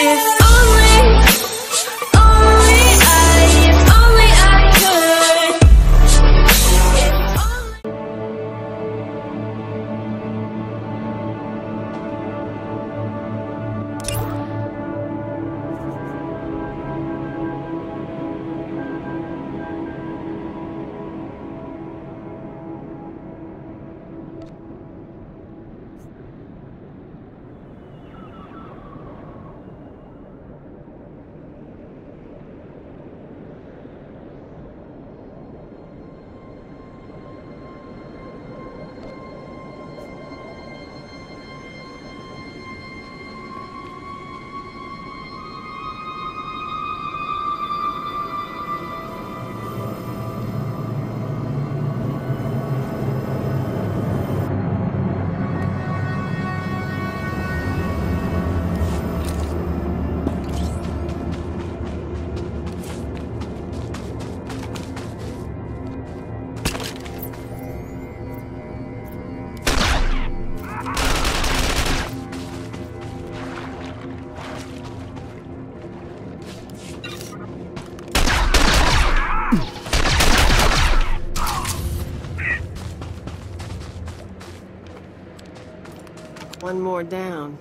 If One more down.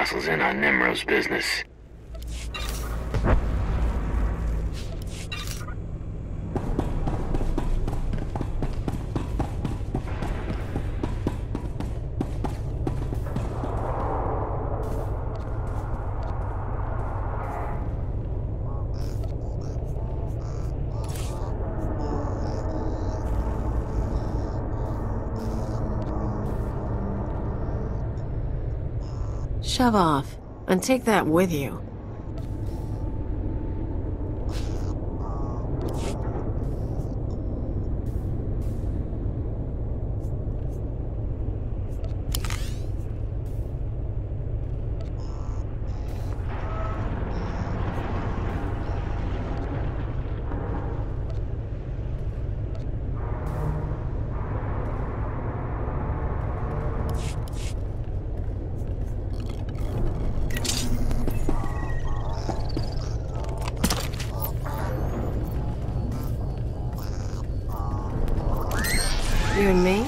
Muscles in on Nem'ro's business. Shove off, and take that with you. And me,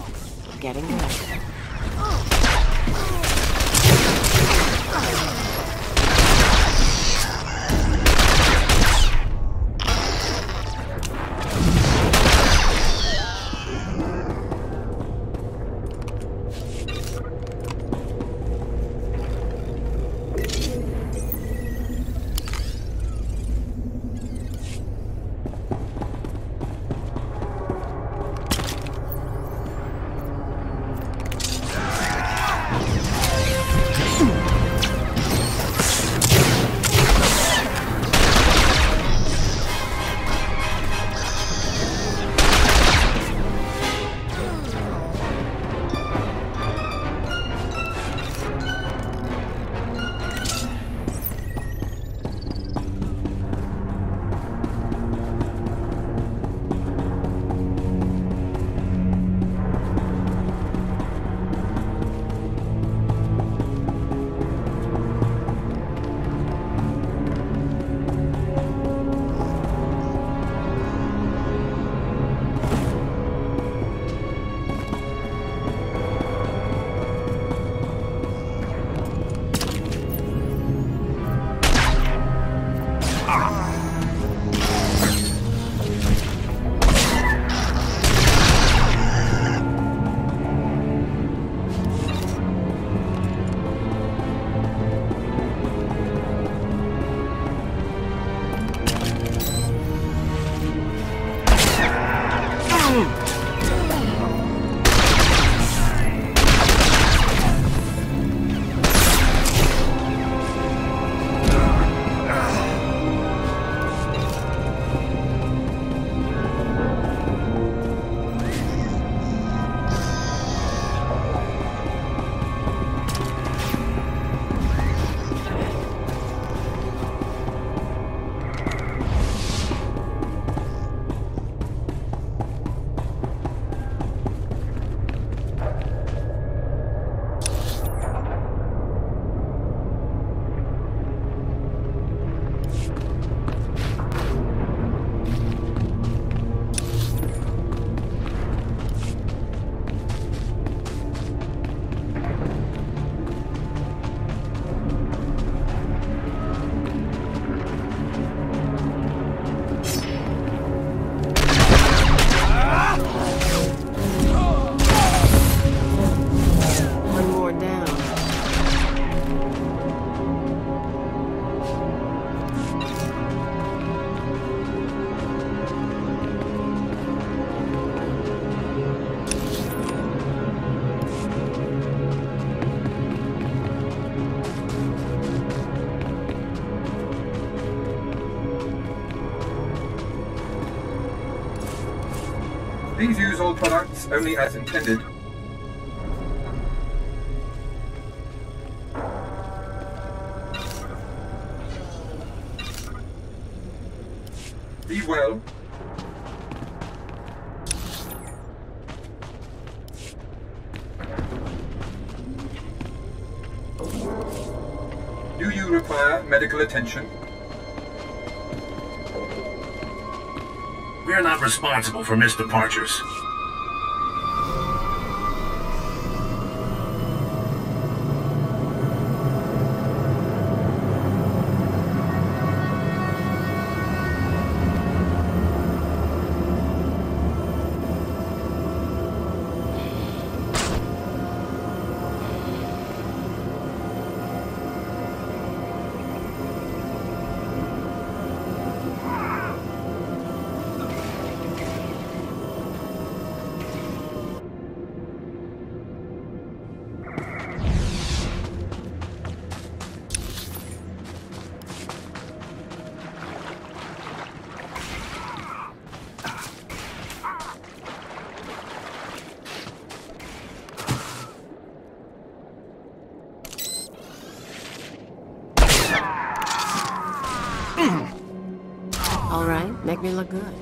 Please use all products only as intended. Be well. Do you require medical attention? We are not responsible for missed me look good.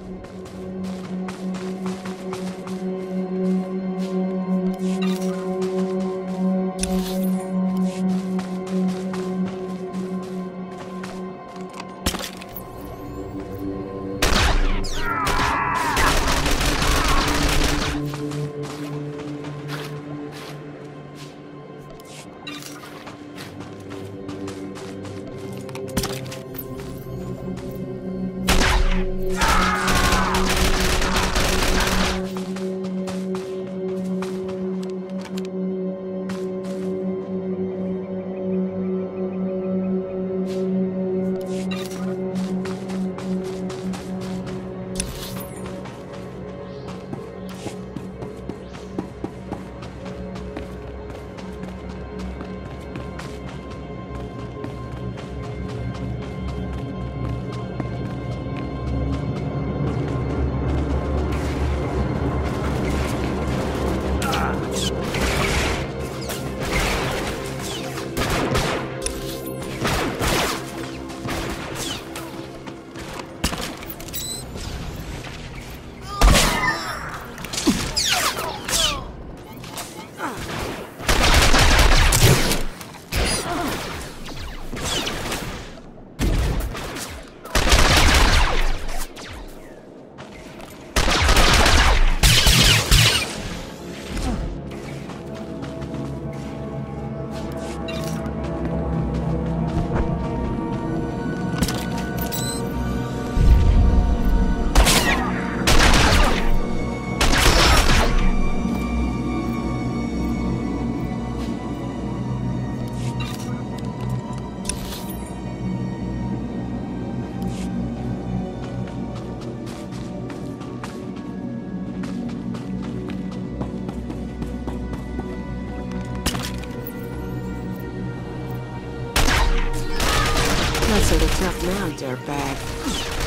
Tough now, dirtbag. Do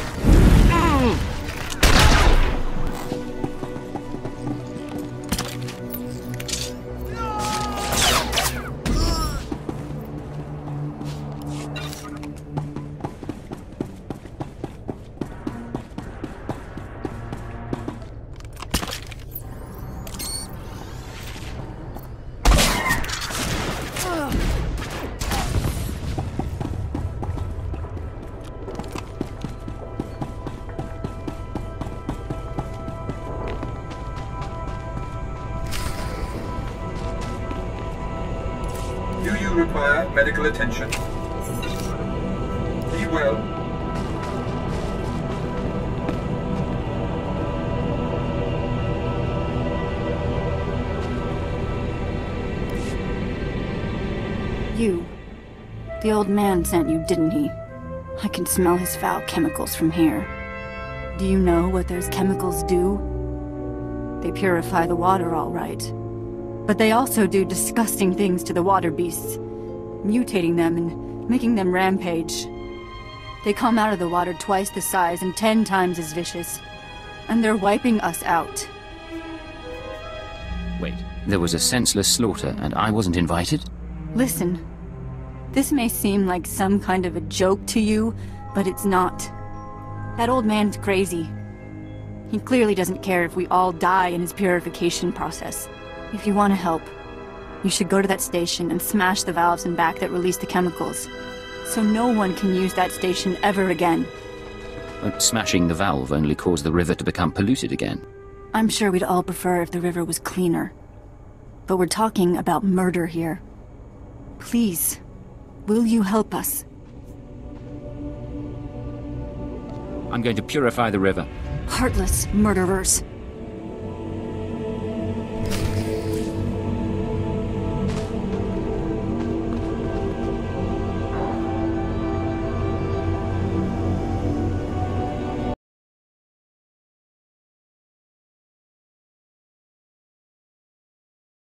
medical attention? Be well. You. The old man sent you, didn't he? I can smell his foul chemicals from here. Do you know what those chemicals do? They purify the water, all right. But they also do disgusting things to the water beasts, mutating them and making them rampage. They come out of the water twice the size and ten times as vicious. And they're wiping us out. Wait, there was a senseless slaughter and I wasn't invited? Listen, this may seem like some kind of a joke to you, but it's not. That old man's crazy. He clearly doesn't care if we all die in his purification process. If you want to help, you should go to that station and smash the valves in back that release the chemicals. So no one can use that station ever again. Uh, smashing the valve only caused the river to become polluted again. I'm sure we'd all prefer if the river was cleaner. But we're talking about murder here. Please, will you help us? I'm going to purify the river. Heartless murderers.